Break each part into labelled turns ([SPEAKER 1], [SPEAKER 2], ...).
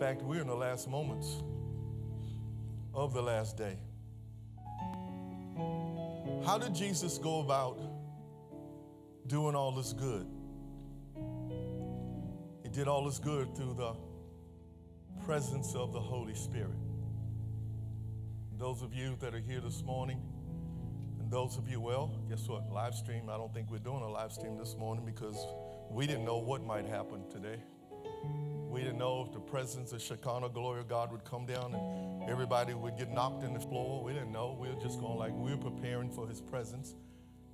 [SPEAKER 1] fact, we're in the last moments of the last day. How did Jesus go about doing all this good? He did all this good through the presence of the Holy Spirit. Those of you that are here this morning, and those of you, well, guess what? Live stream, I don't think we're doing a live stream this morning because we didn't know what might happen today. We didn't know if the presence of Shekinah glory of God would come down and everybody would get knocked in the floor. We didn't know. We were just going like we were preparing for his presence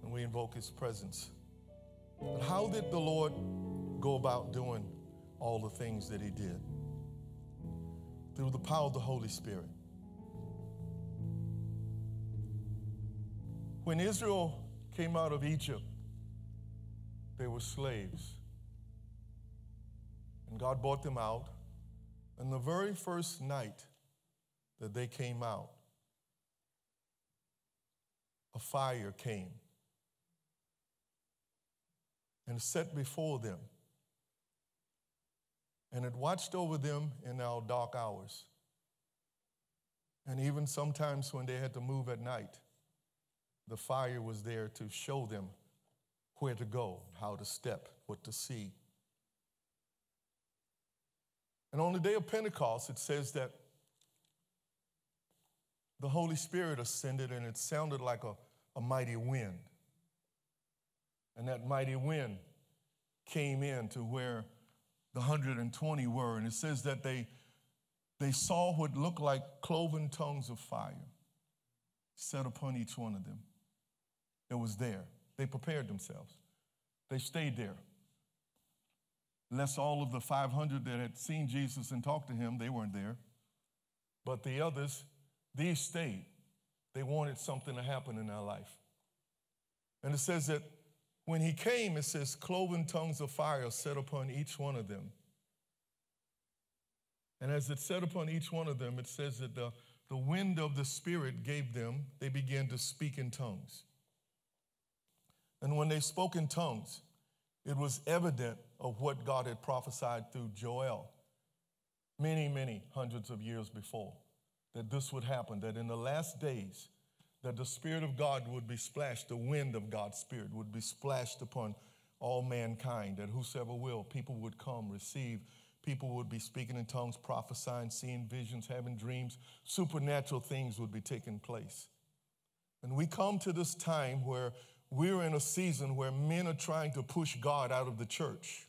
[SPEAKER 1] and we invoke his presence. But how did the Lord go about doing all the things that he did? Through the power of the Holy Spirit. When Israel came out of Egypt, they were slaves. And God brought them out. And the very first night that they came out, a fire came and set before them. And it watched over them in our dark hours. And even sometimes when they had to move at night, the fire was there to show them where to go, how to step, what to see. And on the day of Pentecost, it says that the Holy Spirit ascended and it sounded like a, a mighty wind. And that mighty wind came in to where the 120 were. And it says that they, they saw what looked like cloven tongues of fire set upon each one of them. It was there. They prepared themselves, they stayed there. Lest all of the 500 that had seen Jesus and talked to him, they weren't there. But the others, these stayed. They wanted something to happen in their life. And it says that when he came, it says, cloven tongues of fire set upon each one of them. And as it set upon each one of them, it says that the, the wind of the Spirit gave them, they began to speak in tongues. And when they spoke in tongues, it was evident of what God had prophesied through Joel many, many hundreds of years before that this would happen, that in the last days, that the Spirit of God would be splashed, the wind of God's Spirit would be splashed upon all mankind, that whosoever will, people would come, receive, people would be speaking in tongues, prophesying, seeing visions, having dreams, supernatural things would be taking place. And we come to this time where we're in a season where men are trying to push God out of the church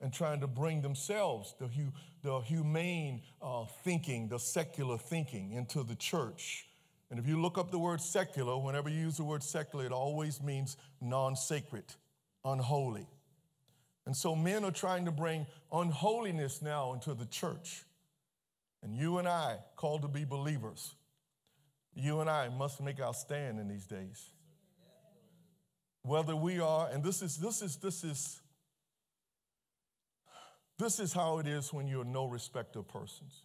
[SPEAKER 1] and trying to bring themselves, the, hu- the humane uh, thinking, the secular thinking, into the church. And if you look up the word secular, whenever you use the word secular, it always means non sacred, unholy. And so men are trying to bring unholiness now into the church. And you and I, called to be believers, you and I must make our stand in these days whether we are, and this is, this is, this is, this is how it is when you're no respecter of persons.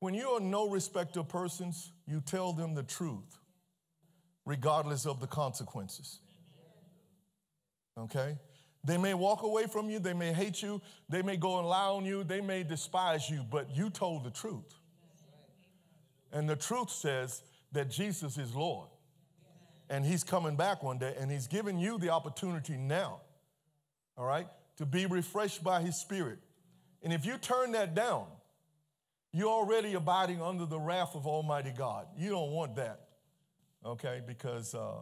[SPEAKER 1] When you are no respecter of persons, you tell them the truth, regardless of the consequences. Okay? They may walk away from you, they may hate you, they may go and lie on you, they may despise you, but you told the truth. And the truth says that Jesus is Lord and he's coming back one day and he's giving you the opportunity now, all right, to be refreshed by his spirit. And if you turn that down, you're already abiding under the wrath of Almighty God. You don't want that, okay, because uh,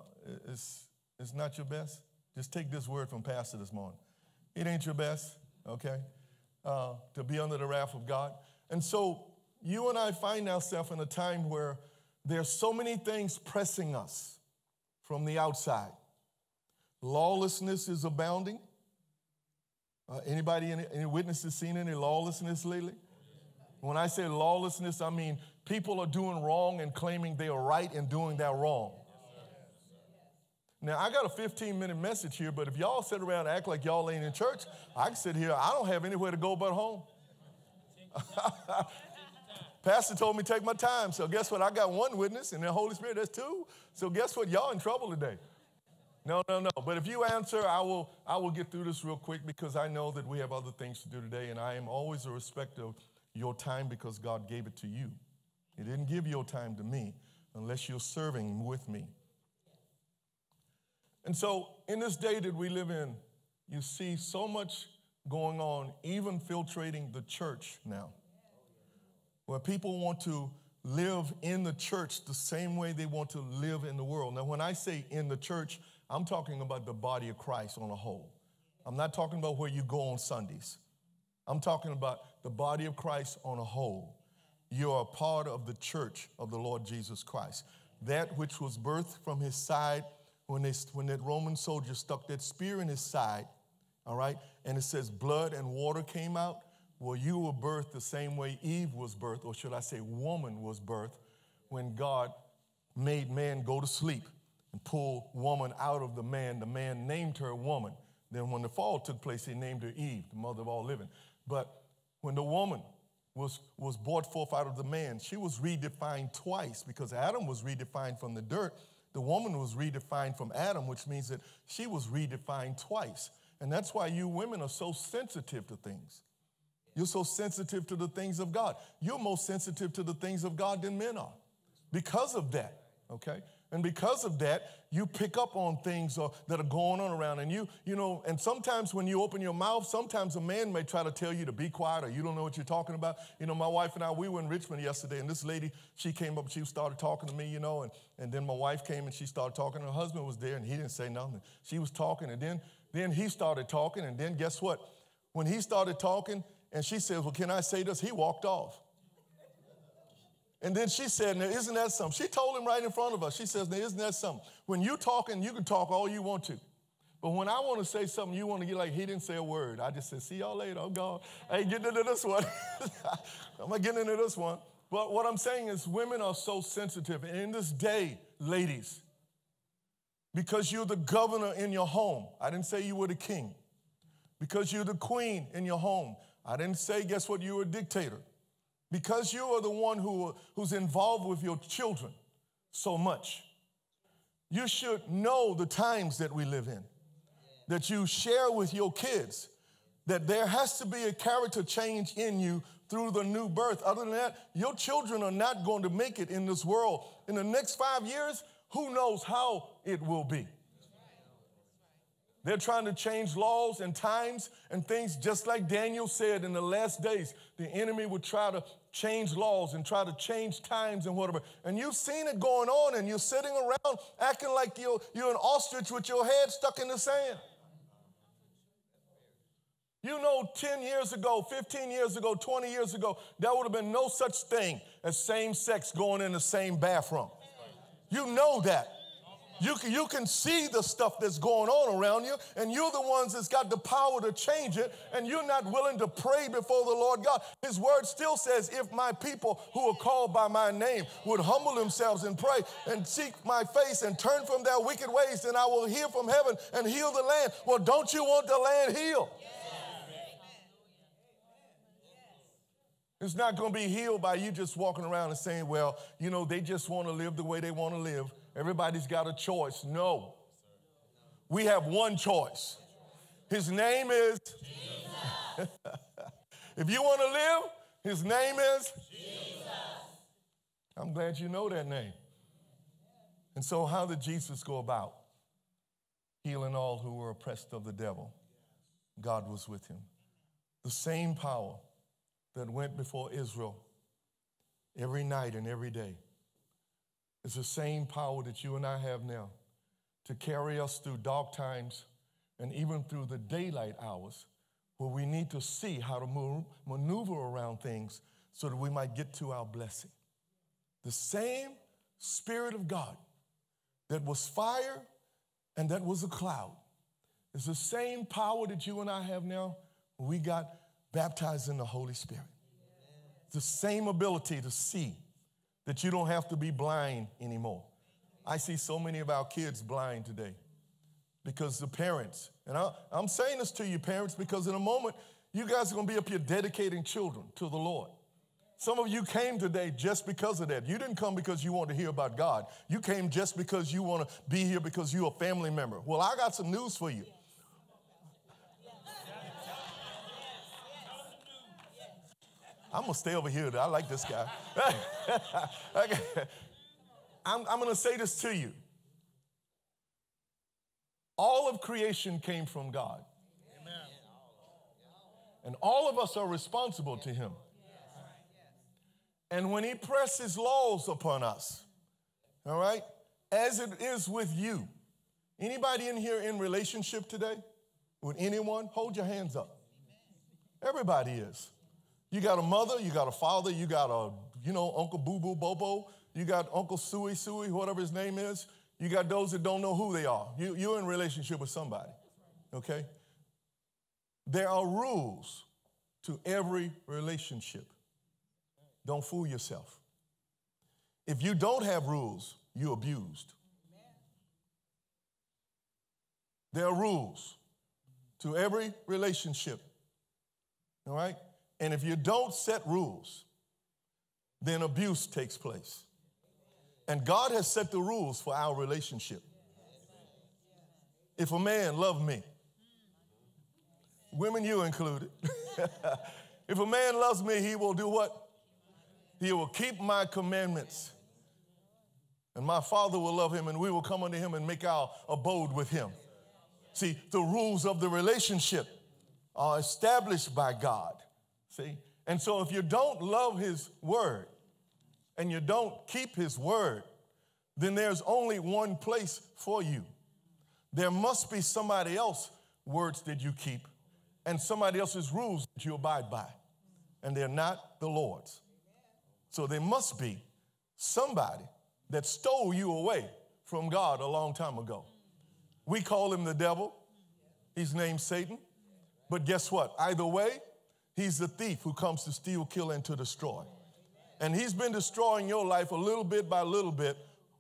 [SPEAKER 1] it's, it's not your best. Just take this word from Pastor this morning. It ain't your best, okay, uh, to be under the wrath of God. And so you and I find ourselves in a time where there's so many things pressing us from the outside. Lawlessness is abounding. Uh, anybody, any, any witnesses seen any lawlessness lately? When I say lawlessness, I mean people are doing wrong and claiming they are right and doing that wrong. Now, I got a 15 minute message here, but if y'all sit around and act like y'all ain't in church, I can sit here. I don't have anywhere to go but home. Pastor told me take my time. So guess what? I got one witness, and the Holy Spirit, that's two. So guess what? Y'all in trouble today. No, no, no. But if you answer, I will, I will get through this real quick because I know that we have other things to do today, and I am always a respect of your time because God gave it to you. He didn't give your time to me unless you're serving with me. And so, in this day that we live in, you see so much going on, even filtrating the church now, where people want to live in the church the same way they want to live in the world. Now, when I say in the church, I'm talking about the body of Christ on a whole. I'm not talking about where you go on Sundays. I'm talking about the body of Christ on a whole. You are a part of the church of the Lord Jesus Christ. That which was birthed from his side when, they, when that Roman soldier stuck that spear in his side, all right, and it says blood and water came out. Well, you were birthed the same way Eve was birthed, or should I say, woman was birthed, when God made man go to sleep and pull woman out of the man. The man named her woman. Then, when the fall took place, he named her Eve, the mother of all living. But when the woman was, was brought forth out of the man, she was redefined twice because Adam was redefined from the dirt. The woman was redefined from Adam, which means that she was redefined twice. And that's why you women are so sensitive to things. You're so sensitive to the things of God. You're more sensitive to the things of God than men are because of that, okay? And because of that, you pick up on things uh, that are going on around. And you, you know, and sometimes when you open your mouth, sometimes a man may try to tell you to be quiet or you don't know what you're talking about. You know, my wife and I, we were in Richmond yesterday, and this lady, she came up, she started talking to me, you know, and, and then my wife came and she started talking. Her husband was there and he didn't say nothing. She was talking, and then, then he started talking, and then guess what? When he started talking, and she says, Well, can I say this? He walked off. And then she said, Now, isn't that something? She told him right in front of us. She says, Now, isn't that something? When you're talking, you can talk all you want to. But when I want to say something, you want to get like, he didn't say a word. I just said, see y'all later. I'm gone. I ain't getting into this one. I'm not getting into this one. But what I'm saying is, women are so sensitive. And in this day, ladies, because you're the governor in your home, I didn't say you were the king. Because you're the queen in your home, I didn't say, guess what, you were a dictator because you are the one who, who's involved with your children so much, you should know the times that we live in, that you share with your kids, that there has to be a character change in you through the new birth. Other than that, your children are not going to make it in this world. In the next five years, who knows how it will be? They're trying to change laws and times and things, just like Daniel said in the last days. The enemy would try to change laws and try to change times and whatever. And you've seen it going on, and you're sitting around acting like you're, you're an ostrich with your head stuck in the sand. You know, 10 years ago, 15 years ago, 20 years ago, there would have been no such thing as same sex going in the same bathroom. You know that. You can, you can see the stuff that's going on around you, and you're the ones that's got the power to change it, and you're not willing to pray before the Lord God. His word still says, If my people who are called by my name would humble themselves and pray and seek my face and turn from their wicked ways, then I will hear from heaven and heal the land. Well, don't you want the land healed? It's not going to be healed by you just walking around and saying, well, you know, they just want to live the way they want to live. Everybody's got a choice. No. We have one choice. His name is Jesus. if you want to live, his name is Jesus. I'm glad you know that name. And so, how did Jesus go about healing all who were oppressed of the devil? God was with him. The same power that went before Israel every night and every day it's the same power that you and I have now to carry us through dark times and even through the daylight hours where we need to see how to move, maneuver around things so that we might get to our blessing. The same Spirit of God that was fire and that was a cloud is the same power that you and I have now when we got baptized in the Holy Spirit. The same ability to see that you don't have to be blind anymore. I see so many of our kids blind today because the parents, and I, am saying this to you, parents, because in a moment, you guys are going to be up here dedicating children to the Lord. Some of you came today just because of that. You didn't come because you want to hear about God. You came just because you want to be here because you're a family member. Well, I got some news for you. I'm gonna stay over here. I like this guy. okay. I'm, I'm gonna say this to you. All of creation came from God. And all of us are responsible to Him. And when He presses laws upon us, all right, as it is with you, anybody in here in relationship today with anyone, hold your hands up. Everybody is. You got a mother, you got a father, you got a, you know, Uncle Boo Boo Bobo, you got Uncle Suey Suey, whatever his name is. You got those that don't know who they are. You, you're in relationship with somebody, okay? There are rules to every relationship. Don't fool yourself. If you don't have rules, you're abused. There are rules to every relationship, all right? And if you don't set rules, then abuse takes place. And God has set the rules for our relationship. If a man love me, women you included, if a man loves me, he will do what? He will keep my commandments. And my father will love him, and we will come unto him and make our abode with him. See, the rules of the relationship are established by God. See? And so if you don't love his word and you don't keep his word, then there's only one place for you. There must be somebody else's words that you keep and somebody else's rules that you abide by. And they're not the Lord's. So there must be somebody that stole you away from God a long time ago. We call him the devil. He's named Satan. But guess what? Either way, He's the thief who comes to steal, kill, and to destroy. And he's been destroying your life a little bit by little bit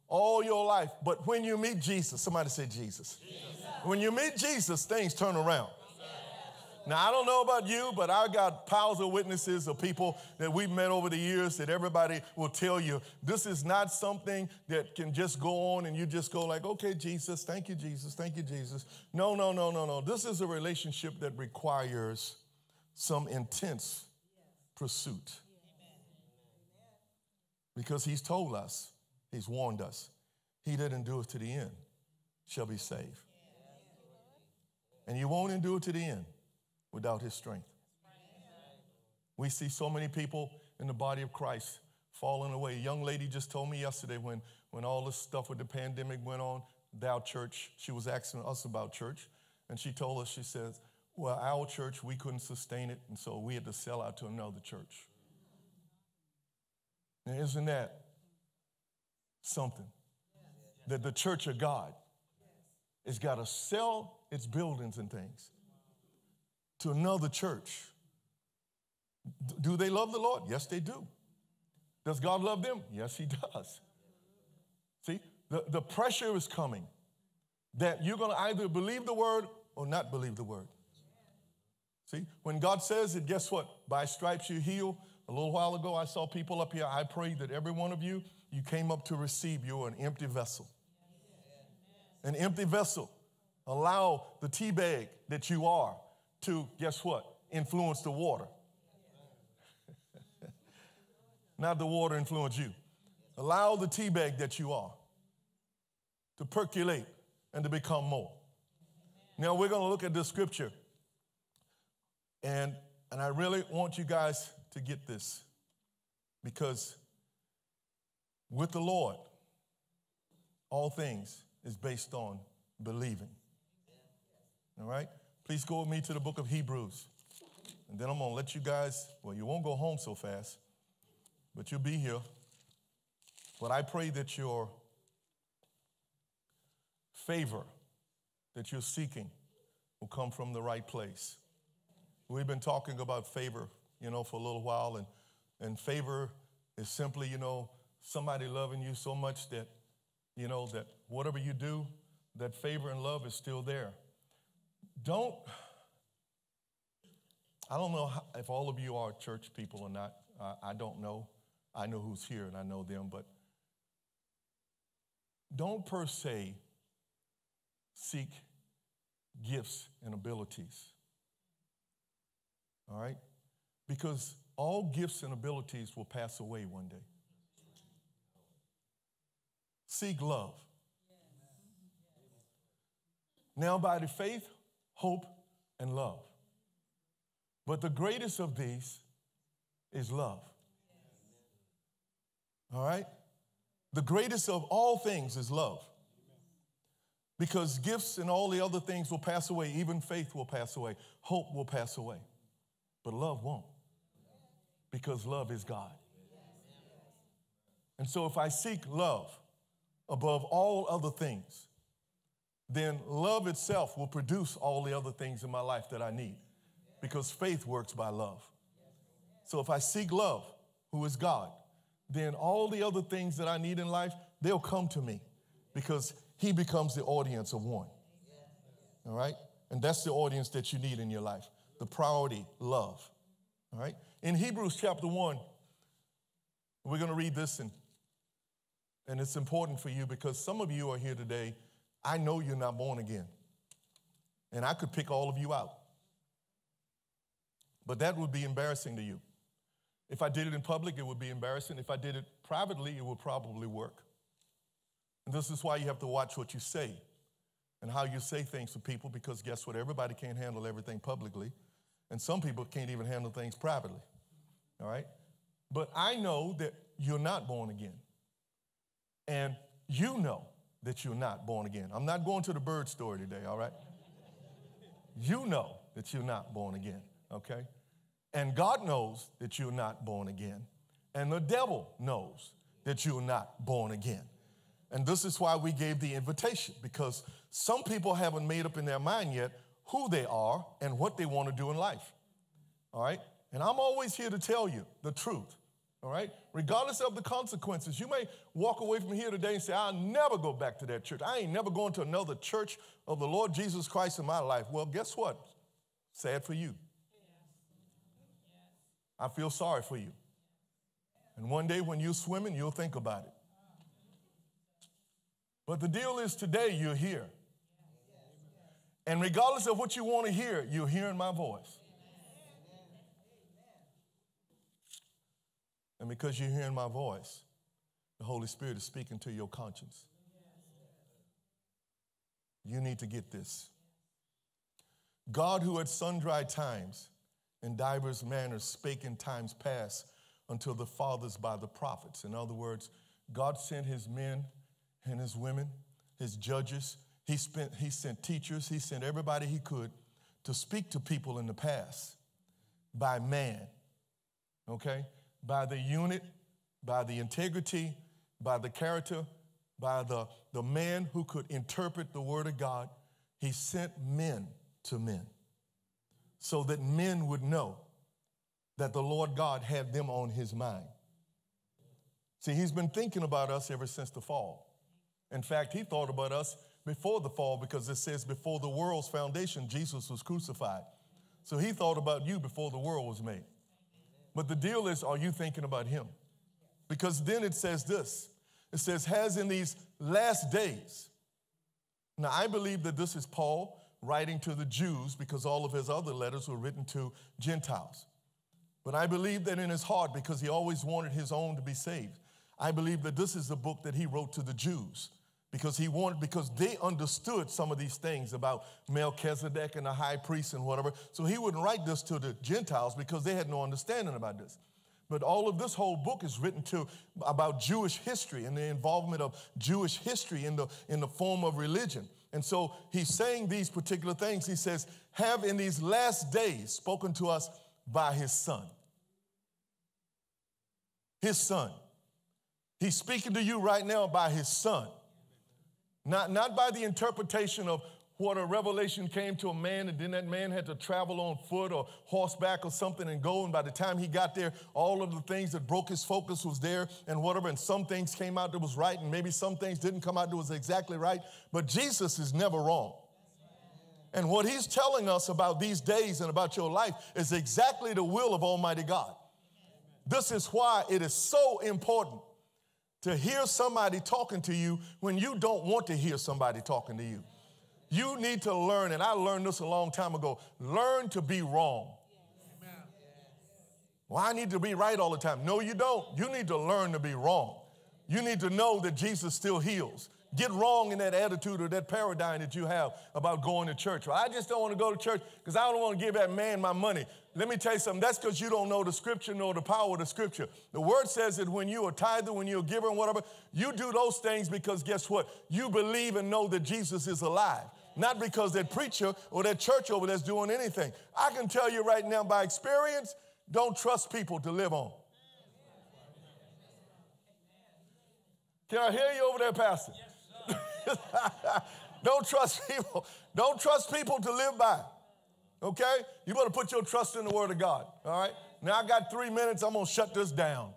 [SPEAKER 1] all your life. But when you meet Jesus, somebody say Jesus. Jesus. When you meet Jesus, things turn around. Now, I don't know about you, but I got piles of witnesses of people that we've met over the years that everybody will tell you this is not something that can just go on and you just go like, okay, Jesus, thank you, Jesus, thank you, Jesus. No, no, no, no, no. This is a relationship that requires some intense pursuit. Because he's told us, he's warned us, he didn't do it to the end, shall be saved. And you won't endure to the end without his strength. We see so many people in the body of Christ falling away. A young lady just told me yesterday when, when all this stuff with the pandemic went on, thou church, she was asking us about church. And she told us, she says, well, our church, we couldn't sustain it, and so we had to sell out to another church. Now, isn't that something? That the church of God has got to sell its buildings and things to another church. Do they love the Lord? Yes, they do. Does God love them? Yes, He does. See, the, the pressure is coming that you're going to either believe the word or not believe the word. See, when God says it, guess what? By stripes you heal. A little while ago, I saw people up here. I pray that every one of you, you came up to receive. You're an empty vessel. An empty vessel. Allow the tea bag that you are to, guess what? Influence the water. Not the water influence you. Allow the tea bag that you are to percolate and to become more. Now, we're going to look at this scripture and, and I really want you guys to get this because with the Lord, all things is based on believing. All right? Please go with me to the book of Hebrews. And then I'm going to let you guys, well, you won't go home so fast, but you'll be here. But I pray that your favor that you're seeking will come from the right place. We've been talking about favor, you know, for a little while, and, and favor is simply, you know, somebody loving you so much that, you know, that whatever you do, that favor and love is still there. Don't, I don't know if all of you are church people or not. Uh, I don't know. I know who's here and I know them, but don't per se seek gifts and abilities. All right? Because all gifts and abilities will pass away one day. Seek love. Now, by the faith, hope, and love. But the greatest of these is love. All right? The greatest of all things is love. Because gifts and all the other things will pass away, even faith will pass away, hope will pass away. But love won't. Because love is God. And so if I seek love above all other things, then love itself will produce all the other things in my life that I need. Because faith works by love. So if I seek love, who is God, then all the other things that I need in life, they'll come to me because he becomes the audience of one. All right? And that's the audience that you need in your life. The priority, love. All right? In Hebrews chapter 1, we're going to read this and and it's important for you because some of you are here today. I know you're not born again. And I could pick all of you out. But that would be embarrassing to you. If I did it in public, it would be embarrassing. If I did it privately, it would probably work. And this is why you have to watch what you say and how you say things to people because guess what? Everybody can't handle everything publicly, and some people can't even handle things privately. All right? But I know that you're not born again. And you know that you're not born again. I'm not going to the bird story today, all right? You know that you're not born again, okay? And God knows that you're not born again. And the devil knows that you're not born again. And this is why we gave the invitation, because some people haven't made up in their mind yet who they are and what they want to do in life. All right? And I'm always here to tell you the truth. All right? Regardless of the consequences, you may walk away from here today and say, I'll never go back to that church. I ain't never going to another church of the Lord Jesus Christ in my life. Well, guess what? Sad for you. I feel sorry for you. And one day when you're swimming, you'll think about it. But the deal is today you're here. And regardless of what you want to hear, you're hearing my voice. And because you're hearing my voice, the Holy Spirit is speaking to your conscience. You need to get this. God, who at sundry times in divers manners spake in times past until the fathers by the prophets. In other words, God sent his men and his women, his judges. He, spent, he sent teachers. He sent everybody he could to speak to people in the past by man. Okay? by the unit, by the integrity, by the character, by the, the man who could interpret the word of God. He sent men to men so that men would know that the Lord God had them on his mind. See, he's been thinking about us ever since the fall. In fact, he thought about us before the fall because it says, before the world's foundation, Jesus was crucified. So he thought about you before the world was made. But the deal is, are you thinking about him? Because then it says this it says, has in these last days. Now, I believe that this is Paul writing to the Jews because all of his other letters were written to Gentiles. But I believe that in his heart, because he always wanted his own to be saved, I believe that this is the book that he wrote to the Jews because he wanted because they understood some of these things about Melchizedek and the high priest and whatever. So he wouldn't write this to the Gentiles because they had no understanding about this. But all of this whole book is written to about Jewish history and the involvement of Jewish history in the in the form of religion. And so he's saying these particular things. He says, have in these last days spoken to us by his son. His son. He's speaking to you right now by his son. Not, not by the interpretation of what a revelation came to a man, and then that man had to travel on foot or horseback or something and go. And by the time he got there, all of the things that broke his focus was there and whatever. And some things came out that was right, and maybe some things didn't come out that was exactly right. But Jesus is never wrong. And what he's telling us about these days and about your life is exactly the will of Almighty God. This is why it is so important to hear somebody talking to you when you don't want to hear somebody talking to you. You need to learn, and I learned this a long time ago learn to be wrong. Well, I need to be right all the time. No, you don't. You need to learn to be wrong. You need to know that Jesus still heals. Get wrong in that attitude or that paradigm that you have about going to church. Well, I just don't want to go to church because I don't want to give that man my money. Let me tell you something. That's because you don't know the scripture nor the power of the scripture. The word says that when you're a tither, when you're a giver, and whatever, you do those things because guess what? You believe and know that Jesus is alive. Not because that preacher or that church over there's doing anything. I can tell you right now by experience, don't trust people to live on. Can I hear you over there, Pastor? Don't trust people. Don't trust people to live by. Okay? You better put your trust in the Word of God. All right? Now I got three minutes. I'm going to shut this down.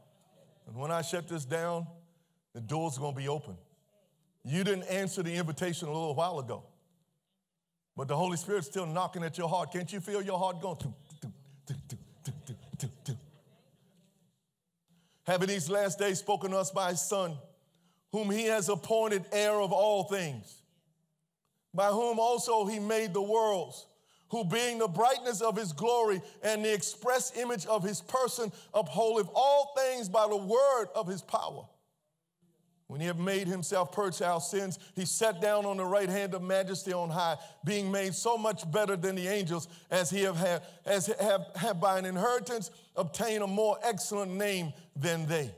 [SPEAKER 1] And when I shut this down, the door's going to be open. You didn't answer the invitation a little while ago. But the Holy Spirit's still knocking at your heart. Can't you feel your heart going? Having these last days spoken to us by his Son, whom he has appointed heir of all things, by whom also he made the worlds, who being the brightness of his glory and the express image of his person, upholdeth all things by the word of his power. When he had made himself purge our sins, he sat down on the right hand of majesty on high, being made so much better than the angels, as he have had, as have, have by an inheritance obtained a more excellent name than they.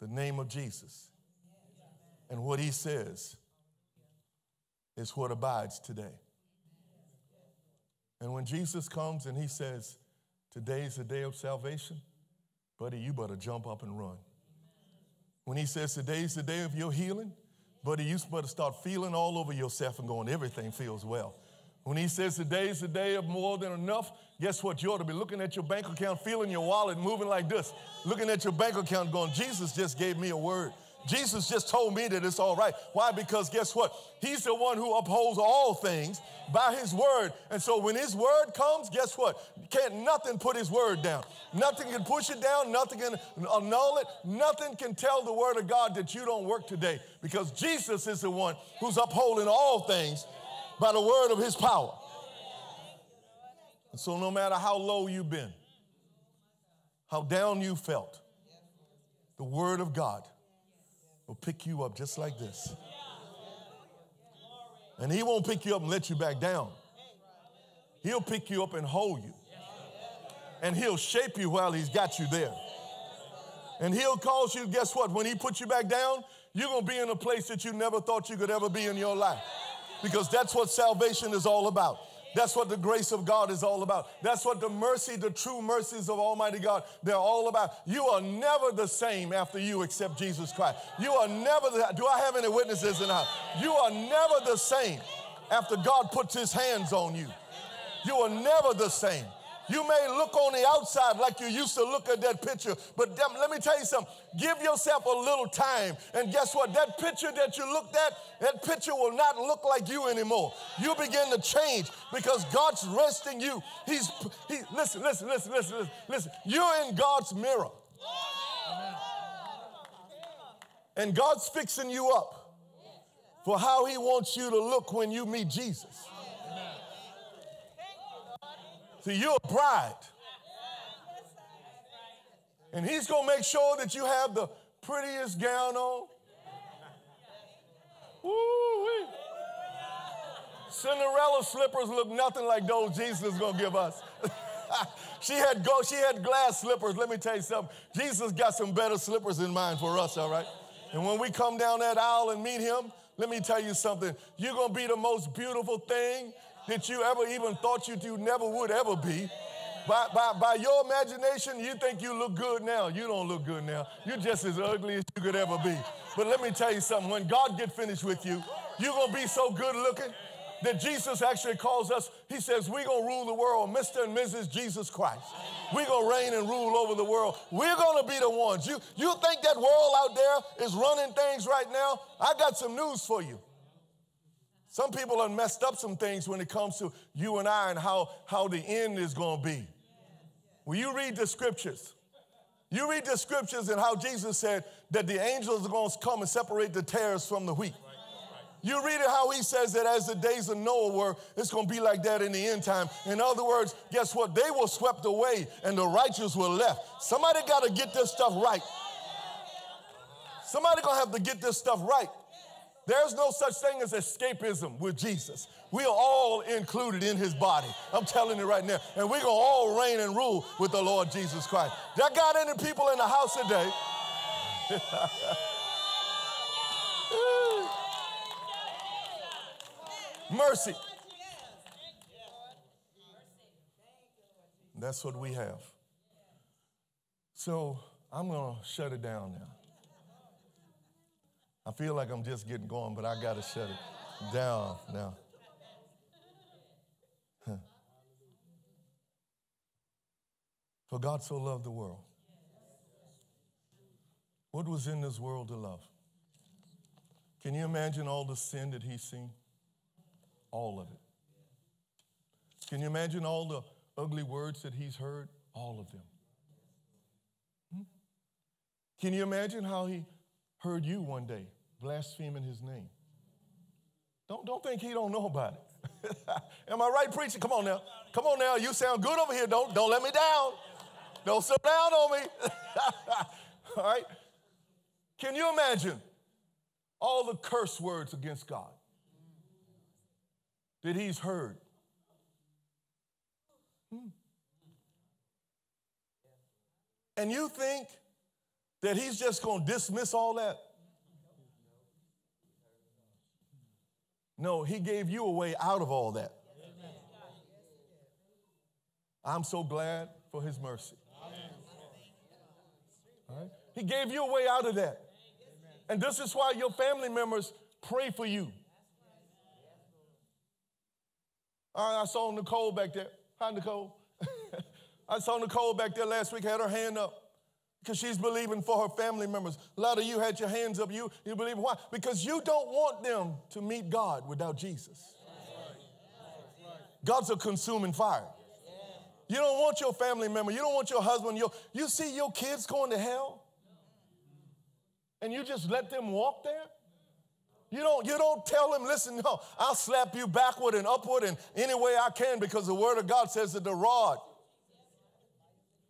[SPEAKER 1] The name of Jesus. And what he says is what abides today. And when Jesus comes and he says, Today's the day of salvation, buddy, you better jump up and run. When he says, Today's the day of your healing, buddy, you better start feeling all over yourself and going, Everything feels well. When he says today's the day of more than enough, guess what? You ought to be looking at your bank account, feeling your wallet, moving like this, looking at your bank account, going, Jesus just gave me a word. Jesus just told me that it's all right. Why? Because guess what? He's the one who upholds all things by his word. And so when his word comes, guess what? Can't nothing put his word down. Nothing can push it down, nothing can annul it, nothing can tell the word of God that you don't work today because Jesus is the one who's upholding all things by the word of his power. And so, no matter how low you've been, how down you felt, the word of God will pick you up just like this. And he won't pick you up and let you back down. He'll pick you up and hold you. And he'll shape you while he's got you there. And he'll cause you, guess what? When he puts you back down, you're going to be in a place that you never thought you could ever be in your life because that's what salvation is all about. That's what the grace of God is all about. That's what the mercy, the true mercies of Almighty God, they're all about. You are never the same after you accept Jesus Christ. You are never the, do I have any witnesses in the house? You are never the same after God puts his hands on you. You are never the same. You may look on the outside like you used to look at that picture, but let me tell you something. Give yourself a little time, and guess what? That picture that you looked at, that picture will not look like you anymore. You begin to change because God's resting you. He's he, listen, listen, listen, listen, listen. You're in God's mirror. And God's fixing you up for how He wants you to look when you meet Jesus. You're a bride. And he's going to make sure that you have the prettiest gown on. Woo-wee. Cinderella slippers look nothing like those Jesus is going to give us. she had go, she had glass slippers. Let me tell you something. Jesus got some better slippers in mind for us, all right? And when we come down that aisle and meet him, let me tell you something. You're going to be the most beautiful thing that you ever even thought you, you never would ever be. By, by, by your imagination, you think you look good now. You don't look good now. You're just as ugly as you could ever be. But let me tell you something. When God get finished with you, you're going to be so good looking that Jesus actually calls us, he says, we're to rule the world, Mr. and Mrs. Jesus Christ. We're to reign and rule over the world. We're going to be the ones. You, you think that world out there is running things right now? I got some news for you. Some people have messed up some things when it comes to you and I and how, how the end is going to be. When you read the scriptures, you read the scriptures and how Jesus said that the angels are going to come and separate the tares from the wheat. You read it how he says that as the days of Noah were, it's going to be like that in the end time. In other words, guess what? They were swept away and the righteous were left. Somebody got to get this stuff right. Somebody going to have to get this stuff right. There's no such thing as escapism with Jesus. We are all included in his body. I'm telling you right now. And we're going to all reign and rule with the Lord Jesus Christ. That got any people in the house today? Mercy. That's what we have. So I'm going to shut it down now. I feel like I'm just getting going, but I got to shut it down now. For God so loved the world. What was in this world to love? Can you imagine all the sin that he's seen? All of it. Can you imagine all the ugly words that he's heard? All of them. Hmm? Can you imagine how he heard you one day blaspheming his name? Don't, don't think he don't know about it. Am I right, preacher? Come on now. Come on now. You sound good over here. Don't, don't let me down. Don't sit down on me. all right? Can you imagine all the curse words against God? that he's heard. Hmm. And you think that he's just going to dismiss all that? No, he gave you a way out of all that. I'm so glad for his mercy. All right? He gave you a way out of that. And this is why your family members pray for you. I saw Nicole back there. Hi, Nicole. I saw Nicole back there last week, had her hand up because she's believing for her family members. A lot of you had your hands up. You, you believe why? Because you don't want them to meet God without Jesus. God's a consuming fire. You don't want your family member, you don't want your husband, your, you see your kids going to hell, and you just let them walk there? You don't, you don't tell them, listen, no, I'll slap you backward and upward and any way I can because the word of God says that the rod.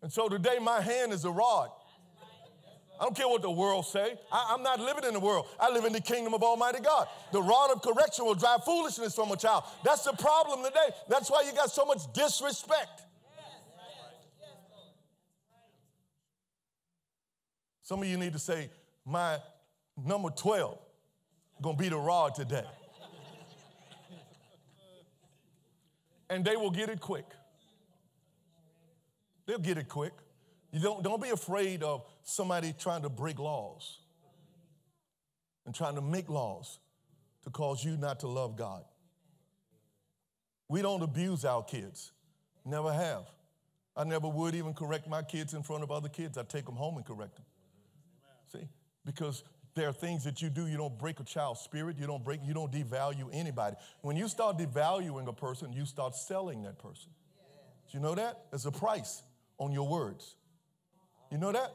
[SPEAKER 1] And so today my hand is a rod. I don't care what the world say. I, am not living in the world. I live in the kingdom of Almighty God. The rod of correction will drive foolishness from a child. That's the problem today. That's why you got so much disrespect. Some of you need to say, my number 12 gonna be the rod today. and they will get it quick. They'll get it quick. You don't, don't be afraid of somebody trying to break laws and trying to make laws to cause you not to love God. We don't abuse our kids, never have. I never would even correct my kids in front of other kids. I take them home and correct them. See, because there are things that you do, you don't break a child's spirit, you don't break, you don't devalue anybody. When you start devaluing a person, you start selling that person. Do you know that? There's a price on your words. You know that?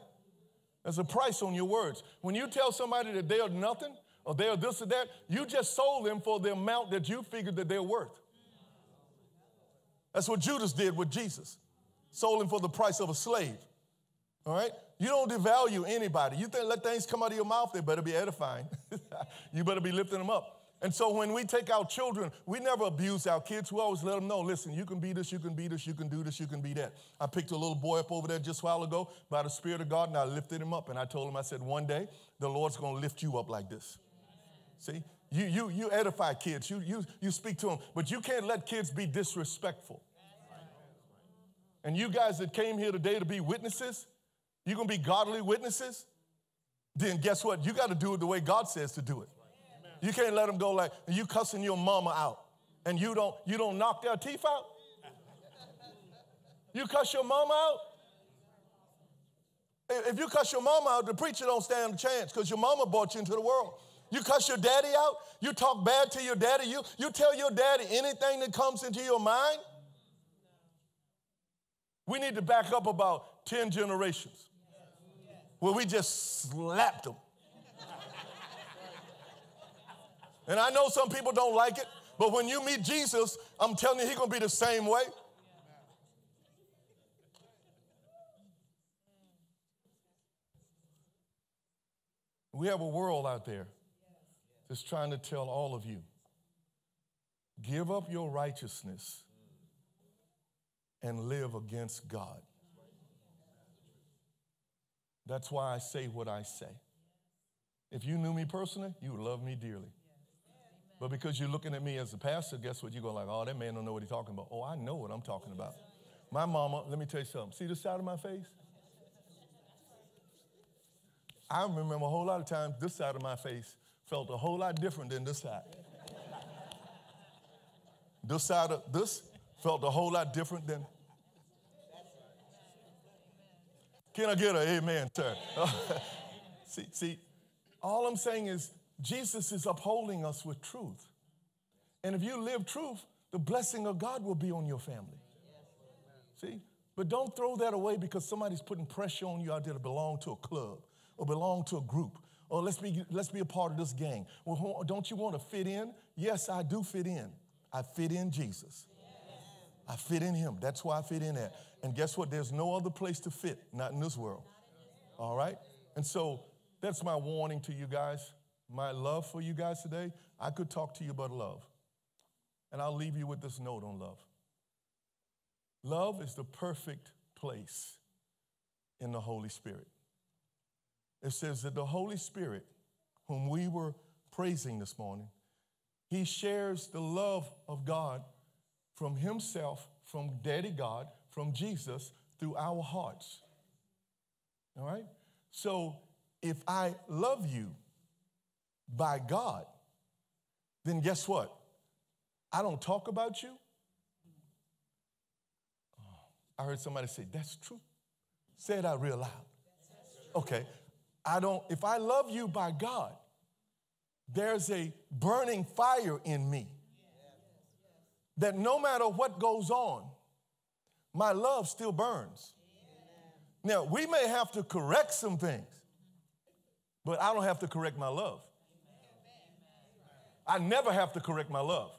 [SPEAKER 1] There's a price on your words. When you tell somebody that they are nothing or they are this or that, you just sold them for the amount that you figured that they're worth. That's what Judas did with Jesus. Sold him for the price of a slave. All right? You don't devalue anybody. You think let things come out of your mouth, they better be edifying. you better be lifting them up. And so when we take our children, we never abuse our kids. We always let them know, listen, you can be this, you can be this, you can do this, you can be that. I picked a little boy up over there just a while ago by the Spirit of God, and I lifted him up, and I told him, I said, one day the Lord's gonna lift you up like this. See? You, you, you edify kids, you, you, you speak to them, but you can't let kids be disrespectful. And you guys that came here today to be witnesses, you're gonna be godly witnesses, then guess what? You gotta do it the way God says to do it. You can't let them go like you cussing your mama out and you don't you don't knock their teeth out. You cuss your mama out. If you cuss your mama out, the preacher don't stand a chance because your mama brought you into the world. You cuss your daddy out? You talk bad to your daddy? You, you tell your daddy anything that comes into your mind? We need to back up about 10 generations where we just slapped them. And I know some people don't like it, but when you meet Jesus, I'm telling you, he's gonna be the same way. We have a world out there that's trying to tell all of you give up your righteousness and live against God. That's why I say what I say. If you knew me personally, you would love me dearly. But because you're looking at me as a pastor, guess what? You're going like, oh, that man don't know what he's talking about. Oh, I know what I'm talking about. My mama, let me tell you something. See this side of my face? I remember a whole lot of times this side of my face felt a whole lot different than this side. this side of this felt a whole lot different than. Can I get an amen, sir? see, see, all I'm saying is Jesus is upholding us with truth. And if you live truth, the blessing of God will be on your family. See? But don't throw that away because somebody's putting pressure on you out there to belong to a club or belong to a group or let's be, let's be a part of this gang. Well, don't you want to fit in? Yes, I do fit in. I fit in Jesus. I fit in him. That's why I fit in there. And guess what? There's no other place to fit, not in this world. All right? And so that's my warning to you guys. My love for you guys today. I could talk to you about love. And I'll leave you with this note on love. Love is the perfect place in the Holy Spirit. It says that the Holy Spirit, whom we were praising this morning, he shares the love of God from himself, from Daddy God, from Jesus through our hearts. All right? So if I love you by God, then guess what? I don't talk about you. Oh, I heard somebody say, That's true. Say it out real loud. Okay. I don't, if I love you by God, there's a burning fire in me that no matter what goes on, my love still burns. Now, we may have to correct some things, but I don't have to correct my love. I never have to correct my love.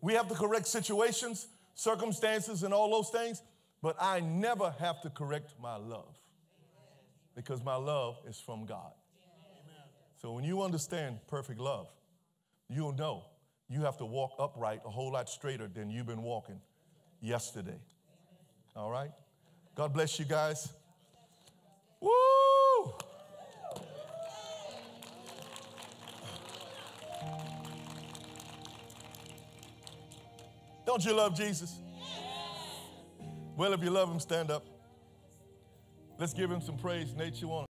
[SPEAKER 1] We have to correct situations, circumstances, and all those things, but I never have to correct my love because my love is from God. So when you understand perfect love, you'll know you have to walk upright a whole lot straighter than you've been walking yesterday. All right? God bless you guys. Woo! Don't you love Jesus? Well, if you love him, stand up. Let's give him some praise. Nate, you want